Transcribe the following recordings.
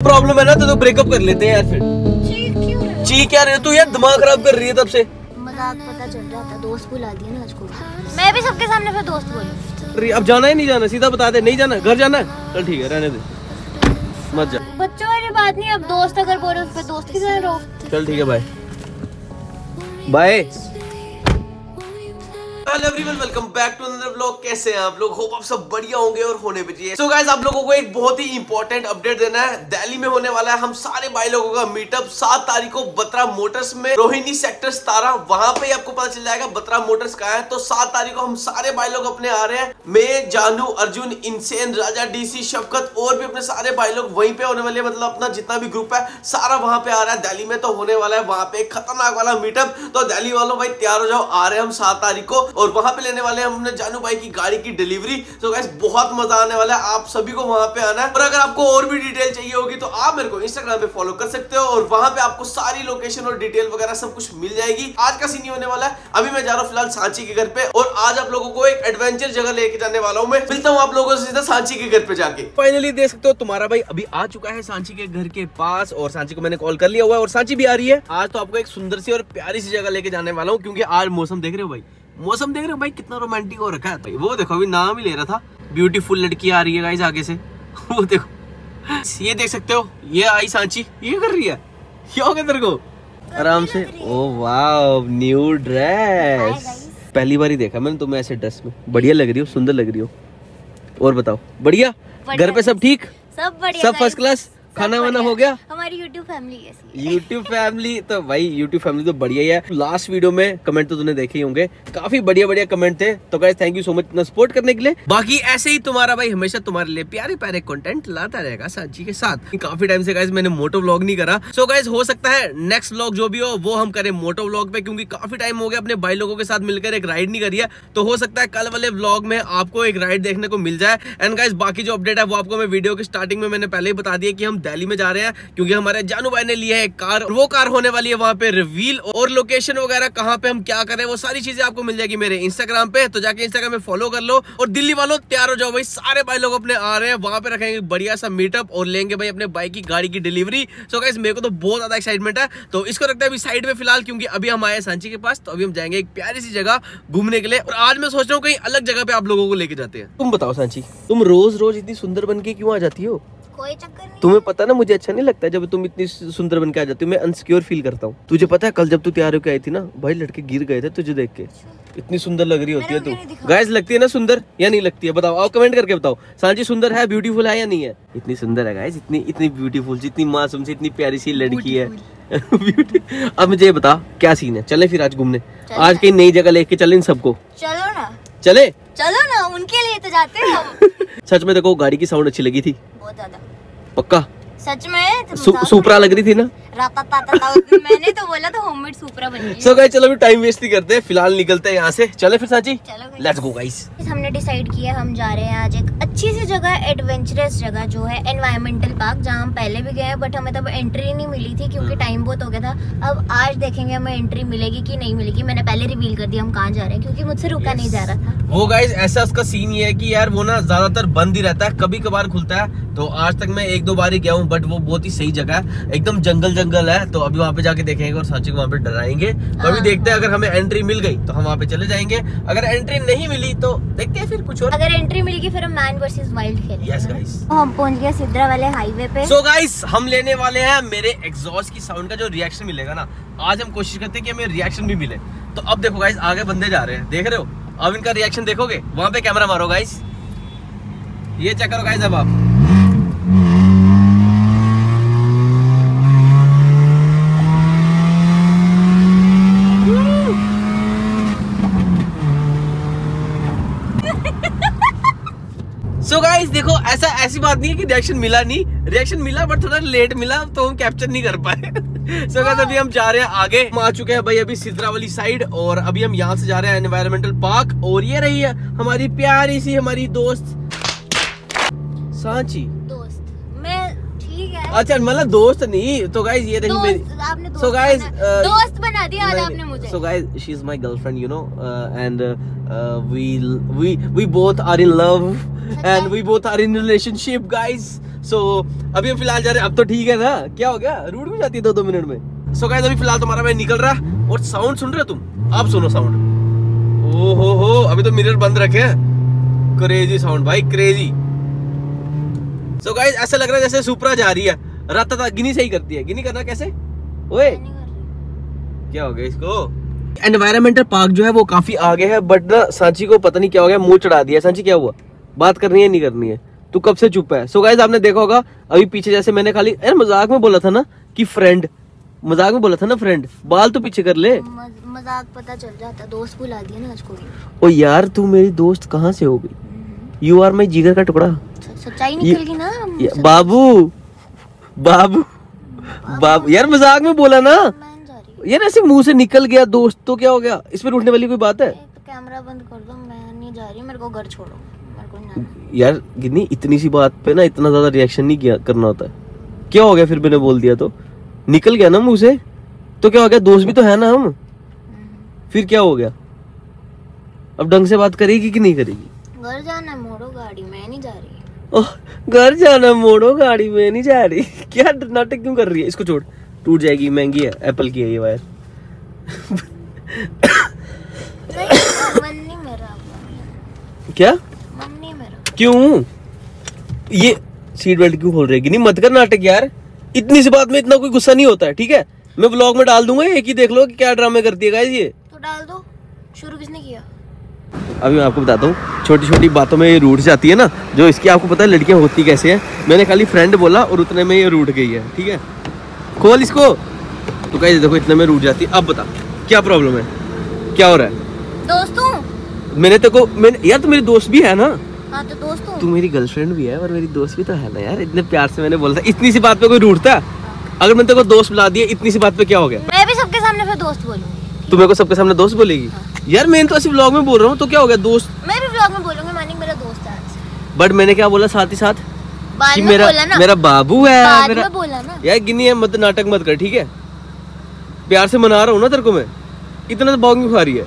Problem है ना तो, तो ब्रेकअप कर लेते हैं यार फिर। चीख क्यों रहे? तू यार? दिमाग खराब कर रही है तब से। मज़ाक पता चल रहा था दोस्त बुला दिया ना मुझको मैं भी सबके सामने फिर दोस्त बोली। अरे अब जाना है नहीं जाना सीधा बता दे नहीं जाना घर जाना है? चल ठीक है रहने दे। मत जा। बच्चों वाली बात नहीं अब दोस्त अगर बोले तो फिर दोस्त की तरह रहो। चल ठीक है bye bye everyone, welcome back to another vlog. कैसे हैं आप लोग? होप आप सब बढ़िया होंगे और होने भी चाहिए। सो आप लोगों को एक बहुत ही इंपॉर्टेंट अपडेट देना है। दिल्ली में होने वाला है। हम सारे भाई लोगों का मीटअप सात तारीख को बत्रा मोटर्स में। रोहिणी सेक्टर सतारा, वहाँ पे आपको पता चल जाएगा बत्रा मोटर्स कहा है। तो सात तारीख को हम सारे भाई लोग अपने आ रहे हैं। मैं, जानू, अर्जुन इंसेन राजा डीसी शफकत, और भी अपने सारे भाई लोग वहीं पे होने वाले मतलब अपना जितना भी ग्रुप है, सारा वहाँ पे आ रहा है। दिल्ली में तो होने वाला है। वहाँ पे खतरनाक वाला मीटअप तो दिल्ली वालों भाई, तैयार हो जाओ। आ रहे हैं हम सात तारीख को। और वहाँ पे लेने वाले हैं हमने जानू भाई की गाड़ी की डिलीवरी तो गाइस बहुत मज़ा आने वाला है। आप सभी को वहाँ पे आना है। और अगर आपको और भी डिटेल चाहिए होगी तो आप मेरे को इंस्टाग्राम पे फॉलो कर सकते हो और वहाँ पे आपको सारी लोकेशन और डिटेल वगैरह सब कुछ मिल जाएगी। आज का सीन ये होने वाला है। अभी मैं जा रहा हूँ फ़िलहाल सांची के घर पे और आज आप लोगों को एक एडवेंचर जगह लेके जाने वाला हूँ मैं। मिलता हूँ आप लोगों से सीधा सांची के घर पे जाके। फाइनली देख सकते हो, तुम्हारा भाई अभी आ चुका है सांची के घर के पास और सांची को मैंने कॉल कर लिया हुआ है और सांची भी आ रही है। आज तो आपको एक सुंदर सी और प्यारी सी जगह लेके जाने वाला हूँ, क्योंकि आज मौसम देख रहे हो भाई। मौसम देख रहे हो भाई कितना रोमांटिक हो रखा है। भाई वो देखो अभी नाम ही ले रहा था। ब्यूटीफुल लड़की आ रही है गाइस आगे से। वो देखो। ये देख सकते हो ये आई सांची ये कर रही है। क्या हो गया तेरे को। आराम से। ओ वाह न्यू ड्रेस पहली बार ही देखा मैंने तुम्हें ऐसे ड्रेस में। बढ़िया लग रही हो सुंदर लग रही हो। और बताओ बढ़िया? घर पे सब ठीक? सब बढ़िया सब फ़र्स्ट क्लास खाना वाना हो गया? हमारी यूट्यूब फैमिली है फैमिली तो भाई यूट्यूब फैमिली तो बढ़िया ही है। लास्ट वीडियो में कमेंट तो तूने देखे ही होंगे। काफ़ी बढ़िया बढ़िया कमेंट थे। तो guys thank you so much इतना सपोर्ट करने के लिए। बाकी ऐसे ही तुम्हारा भाई हमेशा तुम्हारे लिए प्यारे प्यारे कंटेंट लाता रहेगा साची के साथ। काफ़ी टाइम से गाइस मैंने मोटो व्लॉग नहीं करा। सो गाइस हो सकता है नेक्स्ट व्लॉग जो भी हो, वो हम करें मोटो व्लॉग पे, क्योंकि काफ़ी टाइम हो गया अपने भाई लोगों के साथ मिलकर एक राइड नहीं करी है। तो हो सकता है कल वाले व्लॉग में आपको एक राइड देखने को मिल जाए। एंड गाइस बाकी जो अपडेट है, वो आपको मैं वीडियो की स्टार्टिंग में मैंने पहले ही बता दिया कि हम दिल्ली में जा रहे हैं, क्योंकि हमारे जानू भाई ने लिया है कार वो कार होने वाली है वहाँ पे रिवील और लोकेशन वगैरह, कहाँ पे हम क्या करें, वो सारी चीज़ें आपको मिल जाएगी मेरे इंस्टाग्राम पे तो जाके इंस्टाग्राम में फॉलो कर लो, और दिल्ली वालों तैयार हो जाओ भाई, सारे भाई लोग अपने आ रहे हैं, वहाँ पे रखेंगे बढ़िया सा मीटअप और लेंगे भाई अपने बाइक की गाड़ी की डिलीवरी सो गाइस मेरे को तो बहुत ज़्यादा एक्साइटमेंट है तो इसको रखते हैं अभी साइड में फ़िलहाल, क्योंकि अभी हम आए सांची के पास तो अभी हम जाएँगे एक प्यारी सी जगह घूमने के लिए, और आज मैं सोच रहा हूँ कहीं अलग जगह पे आप लोगों को लेके जाते हैं। तुम बताओ सांची, तुम रोज रोज इतनी सुंदर बन के क्यों आ जाती हो? कोई चक्कर नहीं। तुम्हें पता ना मुझे अच्छा नहीं लगता जब तुम इतनी सुंदर बन के आ जाती हो। मैं अनसिक्योर फील करता हूँ। तुझे पता है कल जब तू तैयार होकर आई थी ना भाई लड़के गिर गए थे तुझे देख के। इतनी सुंदर लग रही होती है तू। गाइस लगती है ना सुंदर या नहीं लगती है? बताओ आओ कमेंट करके बताओ। सांची सुंदर है ब्यूटीफुल है या नहीं है? इतनी सुंदर है गाइस इतनी इतनी ब्यूटीफुल इतनी मासूम सी इतनी प्यारी सी लड़की है। अब मुझे ये बता क्या सीन है? चले फिर आज घूमने। आज कहीं नई जगह लेके चले इन सबको। चलो ना। चले। चलो ना उनके लिए तो जाते हैं सच में देखो गाड़ी की साउंड अच्छी लगी थी। बहुत ज़्यादा। पक्का? सच में? सु, सुपरा लग रही थी ना? मैंने तो बोला था सुपरा नहीं करते फ़िलहाल निकलते हैं यहाँ से चले फिर सांची। लेट्स गो गाइस हमने डिसाइड किया हम जा रहे हैं आज एक अच्छी सी जगह एडवेंचरस जगह जो है एनवायरमेंटल पार्क जहाँ हम पहले भी गए बट हमें तब एंट्री नहीं मिली थी क्योंकि टाइम बहुत हो गया था अब आज देखेंगे हमें एंट्री मिलेगी कि नहीं मिलेगी मैंने पहले रिवील कर दिया हम कहाँ जा रहे हैं क्योंकि मुझसे रुका नहीं जा रहा था वो गाइज़ ऐसा उसका सीन ये है की यार वो ना ज़्यादातर बंद ही रहता है कभी कभार खुलता है तो आज तक मैं एक दो बार ही गया हूँ बट वो बहुत ही सही जगह है एकदम जंगल जंगल है तो अभी वहाँ पे जाके देखेंगे और सांची को वहाँ पे डराएँगे। तो अभी हाँ। देखते हैं अगर हमें एंट्री मिल गई तो हम वहाँ पे चले जाएँगे। अगर एंट्री नहीं मिली तो देखते हैं फिर कुछ और। अगर एंट्री मिल गई फिर हम मैन वर्सेस वाइल्ड खेलेंगे यस गाइस तो हम पहुँच गए सिद्रा वाले हाईवे पे। सो गाइस हम लेने वाले हैं मेरे एग्जॉस्ट की साउंड का जो रिएक्शन मिलेगा ना आज हम कोशिश करते हैं कि हमें रिएक्शन भी मिले। तो अब देखो गाइस आगे बंदे जा रहे हैं। देख रहे हो? अब इनका रिएक्शन देखोगे? वहाँ पे कैमरा मारो गाइस ये चेक करो गाइस अब आप सो so गाइस देखो ऐसा बात नहीं है कि रिएक्शन मिला नहीं। रिएक्शन मिला बट थोड़ा लेट मिला तो हम कैप्चर नहीं कर पाए। सो गाइस अभी हम जा रहे हैं आगे। हम आ चुके हैं भाई अभी सिद्रा वाली साइड और अभी हम यहाँ से जा रहे हैं एनवायरमेंटल पार्क और ये रही है हमारी प्यारी सी हमारी दोस्त। सांची। दोस्त। मैं ठीक है। अच्छा मतलब दोस्त नहीं तो गाइज़ ये रही मेरी आपने दोस्त So guys, बना- uh, दोस्त बना दिया आज आपने मुझे। So she's my girlfriend, you know, uh, and uh, uh, we we we both are in love, and we both are in relationship, guys. सो अभी हम फ़िलहाल जा रहे हैं। अब तो ठीक है ना? क्या हो गया? रूट भी जाती है दो दो मिनट में। सो गाइस अभी फ़िलहाल तुम्हारा मैं निकल रहा और साउंड सुन रहे हो तुम? आप सुनो साउंड ओ हो हो अभी तो मिरर बंद रखे हैं। क्रेजी साउंड भाई क्रेजी सो गाइस ऐसा लग रहा है जैसे सुपरा जा रही है। रात तक गिनी सही करती है। गिनी करना कैसे? ओए। क्या हो गया इसको? एनवायरमेंटल पार्क जो है वो काफ़ी आगे है बट ना सांची को पता नहीं क्या हो गया मुँह चढ़ा दिया। सांची क्या हुआ? बात करनी है नहीं करनी है? तू कब से चुप है? सो गाइस आपने देखा होगा अभी पीछे जैसे मैंने खाली यार मज़ाक में बोला था ना कि फ्रेंड मज़ाक में बोला था ना फ्रेंड बाल तो पीछे कर ले। मज- मज़ाक पता चल जाता दोस्त बुला दिया ना आज कोई ओ यार तू मेरी दोस्त कहाँ से हो गई? यू आर माई जिगर का टुकड़ा। सच्चाई निकल गई ना बाबू बाबू। बाबू यार मज़ाक में बोला ना। यार ऐसे मुँह से निकल गया दोस्त तो क्या हो गया? इस पर उठने वाली कोई बात है? तो कैमरा बंद कर दो मैं नहीं जा रही मेरे को घर छोड़ो यार गिन्नी इतनी सी बात पे ना इतना ज़्यादा रिएक्शन नहीं किया करना होता है। क्या हो गया फिर मैंने बोल दिया तो? निकल गया ना मुँह से? तो क्या हो गया? दोस्त भी तो है ना हम? फिर क्या हो गया? अब ढंग से बात करेगी कि नहीं करेगी? घर जाना मोड़ो गाड़ी मैं नहीं जा रही। घर जाना मोड़ो गाड़ी में नहीं जा रही। क्या नाटक क्यों कर रही है? इसको छोड़। टूट जाएगी महँगी है एप्पल की है ये वायर नहीं, नहीं। क्या? नहीं क्यों? ये सीट बेल्ट क्यों खोल रही है? गिन्नी मत कर नाटक यार। इतनी सी बात में इतना कोई गुस्सा नहीं होता है ठीक है? मैं ब्लॉग में डाल दूँगा एक ही देख लो कि क्या ड्रामे करती है गाइस ये। तो डाल दो। शुरू किसने किया? अभी मैं आपको बताता हूँ छोटी छोटी बातों में ये रूठ जाती है ना जो इसकी आपको पता है लड़कियाँ होती कैसे हैं। मैंने खाली फ्रेंड बोला और उतने में ये रूठ गई है ठीक है? खोल इसको। तो कहीं देखो इतने में रूठ जाती है। अब बता क्या प्रॉब्लम है? क्या हो रहा है? दोस्तों। मैंने तेरे को मैंने यार तू मेरी दोस्त भी है ना। हाँ तो दोस्तों। तू मेरी गर्लफ्रेंड भी है और मेरी दोस्त भी तो है ना यार। इतने प्यार से मैंने बोला था इतनी सी बात पे कोई रूठता है? अगर मैंने तेरे को दोस्त बुला दिया इतनी सी बात पे क्या हो गया? मैं भी सबके सामने फिर दोस्त बोलूँगी। तू मेरे को सबके सामने दोस्त बोलेगी? यार मैं तो ऐसे ब्लॉग में बोल रहा हूँ तो क्या हो गया दोस्त? मैं भी ब्लॉग में बोलूँगी मानिक मेरा दोस्त है बट मैंने क्या बोला साथ ही साथ? कि मेरा बोला ना। मेरा बाबू है मेरा बोला ना। यार गिनी है मत नाटक मत कर ठीक है? प्यार से मना रहा हूँ ना तेरे को मैं। इतना तो क्यों खा रही है।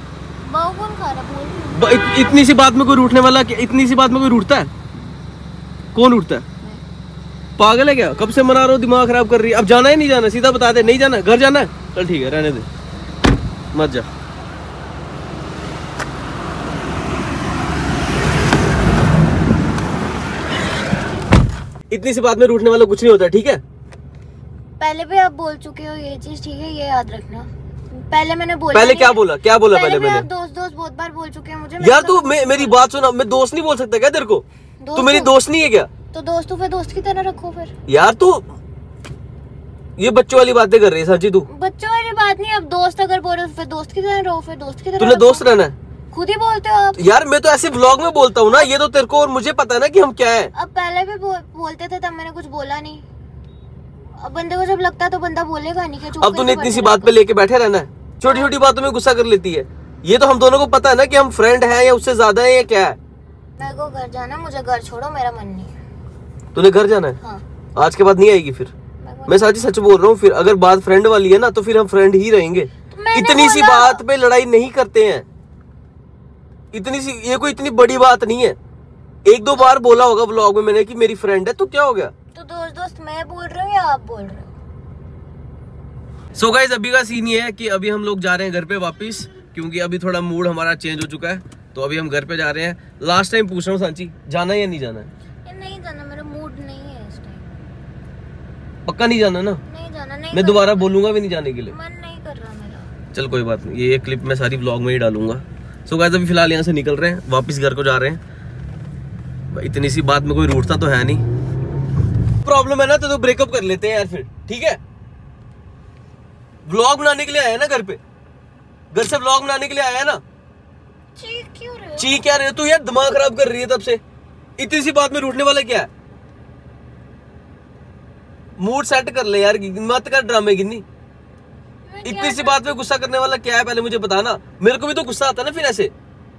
इत, इतनी सी बात में कोई रूठने वाला इतनी सी बात में कोई रूठता है? कौन उठता है? पागल है क्या? कब से मना रहा हूँ दिमाग खराब कर रही है? अब जाना है नहीं जाना? सीधा बता दे नहीं जाना घर जाना है? चल ठीक है रहने दे। मत जा। इतनी सी बात में रूठने वाला कुछ नहीं होता ठीक है? पहले भी आप बोल चुके हो ये चीज़ ठीक है ये याद रखना। पहले मैंने बोला पहले क्या बोला? क्या बोला पहले पहले मैंने? दोस्त दोस्त बहुत बार बोल चुके हैं मुझे यार तू मे, मेरी बात सुना मैं दोस्त नहीं बोल सकता क्या तेरे को? तू मेरी दोस्त नहीं है क्या? तो दोस्तों फिर दोस्त की तरह रखो फिर। यार तू ये बच्चों वाली बातें कर रही है सच्ची तू। बच्चों वाली बात नहीं अब दोस्त अगर बोल रहे हो फिर दोस्त की तरह रहो फिर दोस्त की तरह तूने दोस्त रहना है। खुद ही बोलते हो आप? यार मैं तो ऐसे ब्लॉग में बोलता हूँ ना ये तो तेरे को और मुझे पता है ना कि हम क्या है। अब पहले भी बो, बोलते थे तब मैंने कुछ बोला नहीं। अब बंदे को जब लगता है तो बंदा बोलेगा नहीं कि चुप अब तूने इतनी सी बात पे लेके बैठे रहना है। छोटी छोटी बातों में गुस्सा कर लेती है। ये तो हम दोनों को पता है ना कि हम फ्रेंड हैं या उससे ज़्यादा है या क्या है। मेरे को घर जाना मुझे घर छोड़ो मेरा मन नहीं है। तूने घर जाना है? हाँ। आज के बाद नहीं आएगी फिर? मैं साची सच बोल रहा हूँ फिर अगर बात फ्रेंड वाली है ना तो फिर हम फ्रेंड ही रहेंगे। तो इतनी सी बात पे लड़ाई नहीं करते हैं। इतनी सी ये कोई इतनी बड़ी बात नहीं है। एक दो बार बोला होगा व्लॉग में मैंने कि मेरी फ्रेंड है तो क्या हो गया? तो दोस्त दोस्त मैं बोल रही हूँ या आप बोल रहे हो? सो गाइज़ अभी का सीन ये है कि अभी हम लोग जा रहे हैं घर पे वापस क्योंकि अभी थोड़ा मूड हमारा चेंज हो चुका है। तो अभी हम घर पे जा रहे हैं। लास्ट टाइम पूछ रहा हूँ सांची जाना है या नहीं जाना है? नहीं जाना मेरा मूड नहीं है इस टाइम पक्का नहीं जाना ना? नहीं जाना नहीं मैं दोबारा बोलूँगा भी नहीं जाने के लिए। मन नहीं कर रहा मेरा। चल कोई बात नहीं ये क्लिप मैं सारी ब्लॉग में ही डालूँगा। सो गाइस अभी फ़िलहाल यहाँ से निकल रहे हैं वापस घर को जा रहे हैं। इतनी सी बात में कोई रूठता तो है नहीं। प्रॉब्लम है ना तो, तो ब्रेकअप कर लेते हैं यार फिर ठीक है? व्लॉग बनाने के लिए आया ना घर पे? घर से व्लॉग बनाने के लिए आया ना? चीख क्यों रहे ची क्या रहे तू यार? दिमाग खराब कर रही है तब से। इतनी सी बात में रूठने वाला क्या है? मूड सेट कर ले यार मत कर ड्रामे गिन्नी। इतनी सी बात में गुस्सा करने वाला क्या है? पहले मुझे बताना। मेरे को भी तो गुस्सा आता ना फिर ऐसे।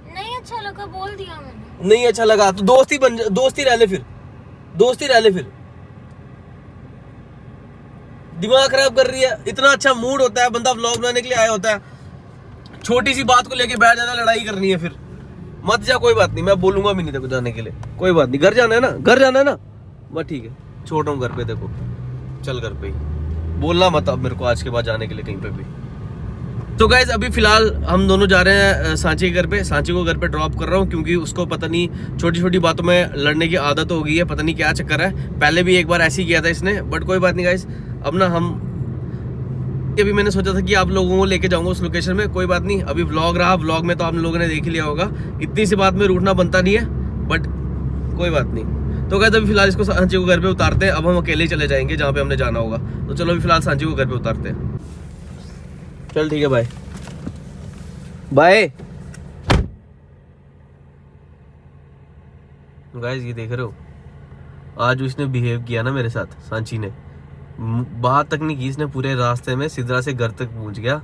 नहीं अच्छा लगा बोल दिया मैंने। नहीं अच्छा लगा तो दोस्त बन दोस्त रह ले फिर। दोस्त रह ले फिर। दिमाग खराब कर रही है इतना अच्छा मूड होता है बंदा व्लॉग बनाने के लिए आया होता है। छोटी सी बात को लेके बैठ जाना लड़ाई करनी है फिर। मत जा कोई बात नहीं मैं बोलूँगा भी नहीं को जाने के लिए। कोई बात नहीं घर जाना है ना घर जाना है ना। बस ठीक है छोड़ रहा हूँ घर पे देखो। चल घर पे ही। बोलना मत अब मेरे को आज के बाद जाने के लिए कहीं पे भी। तो गाइज़ अभी फ़िलहाल हम दोनों जा रहे हैं सांची के घर पे। सांची को घर पे ड्रॉप कर रहा हूँ क्योंकि उसको पता नहीं छोटी छोटी बातों में लड़ने की आदत हो गई है, पता नहीं क्या चक्कर है। पहले भी एक बार ऐसे ही किया था इसने बट कोई बात नहीं गाइज़ अब ना हम अभी मैंने सोचा था कि आप लोगों को लेके जाऊँगा उस लोकेशन में, कोई बात नहीं। अभी व्लॉग रहा व्लॉग में तो आप लोगों ने देख लिया होगा। इतनी सी बात में रूठना बनता नहीं है बट कोई बात नहीं। तो कहते अभी फ़िलहाल इसको सांची को घर पे उतारते हैं। अब हम अकेले चले जाएँगे, जहाँ पे हमने जाना होगा। तो चलो अभी फ़िलहाल सांची को घर पे उतारते हैं। चल, ठीक है बाय बाय गाइस ये देख रहे हो? आज उसने बिहेव किया ना मेरे साथ, सांची ने। बात तक नहीं की, इसने पूरे रास्ते में सिद्धरा से घर तक पहुँच गया।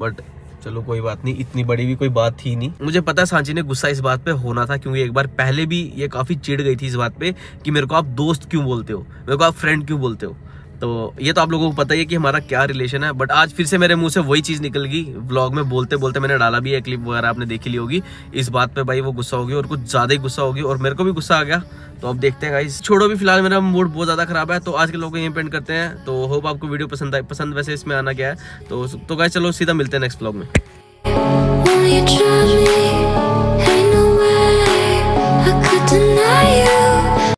बट चलो कोई बात नहीं, इतनी बड़ी भी कोई बात थी नहीं। मुझे पता है सांची ने गुस्सा इस बात पे होना था, क्योंकि एक बार पहले भी ये काफ़ी चिढ़ गई थी इस बात पे कि मेरे को आप दोस्त क्यों बोलते हो? मेरे को आप फ्रेंड क्यों बोलते हो? तो ये तो आप लोगों को पता ही है कि हमारा क्या रिलेशन है बट आज फिर से मेरे मुँह से वही चीज़ निकल गई। व्लॉग में बोलते बोलते मैंने डाला भी है क्लिप वगैरह आपने देखी ली होगी। इस बात पे भाई वो गुस्सा होगी और कुछ ज़्यादा ही गुस्सा होगी और मेरे को भी गुस्सा आ गया। तो अब देखते हैं गाइस छोड़ो भी फ़िलहाल मेरा मूड बहुत ज़्यादा खराब है तो आज के लोग यहीं पेंट करते हैं। तो होप आपको वीडियो पसंद आए पसंद वैसे इसमें आना क्या है। तो तो गाइस चलो सीधा मिलते हैं नेक्स्ट ब्लॉग में।